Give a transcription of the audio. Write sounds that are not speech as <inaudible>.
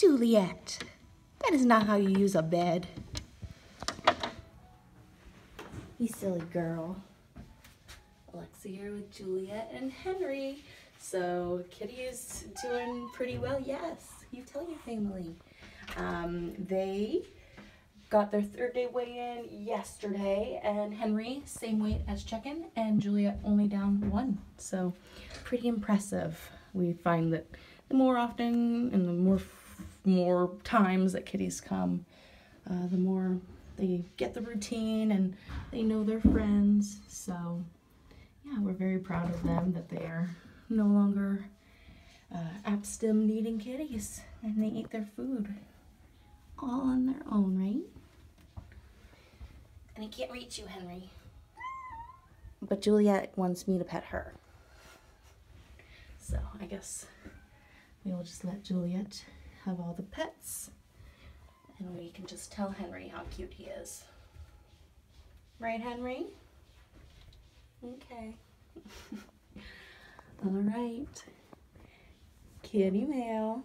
Juliette, that is not how you use a bed. You silly girl. Alexa here with Juliette and Henry. So Kitty is doing pretty well, yes. You tell your family. Um, they got their third day weigh-in yesterday and Henry, same weight as check-in and Juliette only down one. So pretty impressive. We find that the more often and the more more times that kitties come, uh, the more they get the routine and they know their friends. So yeah, we're very proud of them that they are no longer uh, abstim needing kitties and they eat their food all on their own, right? And I can't reach you, Henry. But Juliette wants me to pet her. So I guess we will just let Juliette have all the pets and we can just tell Henry how cute he is. Right, Henry? Okay. <laughs> all right. Kitty mail.